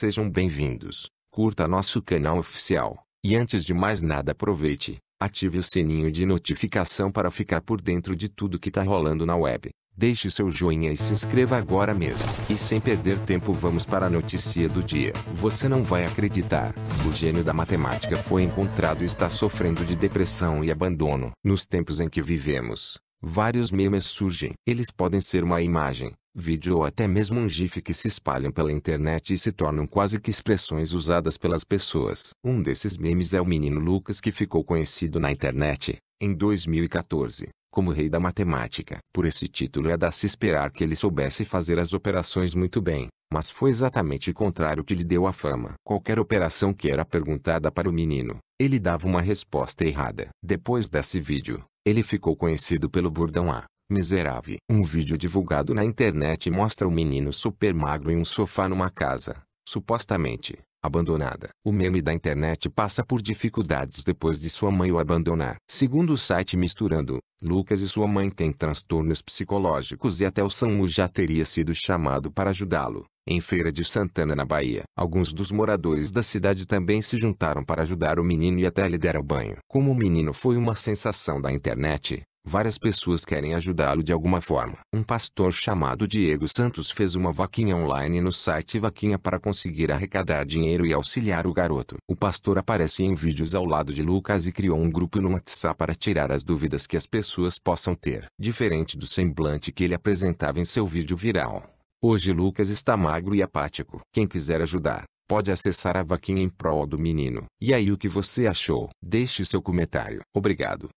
Sejam bem-vindos, curta nosso canal oficial, e antes de mais nada aproveite, ative o sininho de notificação para ficar por dentro de tudo que tá rolando na web. Deixe seu joinha e se inscreva agora mesmo. E sem perder tempo vamos para a notícia do dia. Você não vai acreditar, o gênio da matemática foi encontrado e está sofrendo de depressão e abandono. Nos tempos em que vivemos, vários memes surgem. Eles podem ser uma imagem, vídeo ou até mesmo um gif que se espalham pela internet e se tornam quase que expressões usadas pelas pessoas. Um desses memes é o menino Lucas que ficou conhecido na internet, em 2014, como rei da matemática. Por esse título é da se esperar que ele soubesse fazer as operações muito bem, mas foi exatamente o contrário que lhe deu a fama. Qualquer operação que era perguntada para o menino, ele dava uma resposta errada. Depois desse vídeo, ele ficou conhecido pelo bordão A. Miserável. Um vídeo divulgado na internet mostra um menino super magro em um sofá numa casa, supostamente, abandonada. O meme da internet passa por dificuldades depois de sua mãe o abandonar. Segundo o site Misturando, Lucas e sua mãe têm transtornos psicológicos e até o SAMU já teria sido chamado para ajudá-lo. Em Feira de Santana, na Bahia, alguns dos moradores da cidade também se juntaram para ajudar o menino e até lhe deram banho. Como o menino foi uma sensação da internet, Várias pessoas querem ajudá-lo de alguma forma. Um pastor chamado Diego Santos fez uma vaquinha online no site Vaquinha para conseguir arrecadar dinheiro e auxiliar o garoto. O pastor aparece em vídeos ao lado de Lucas e criou um grupo no WhatsApp para tirar as dúvidas que as pessoas possam ter. Diferente do semblante que ele apresentava em seu vídeo viral. Hoje Lucas está magro e apático. Quem quiser ajudar, pode acessar a vaquinha em prol do menino. E aí o que você achou? Deixe seu comentário. Obrigado.